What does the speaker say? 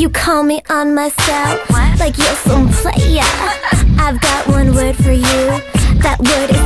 You call me on myself like you're some player. I've got one word for you. That word is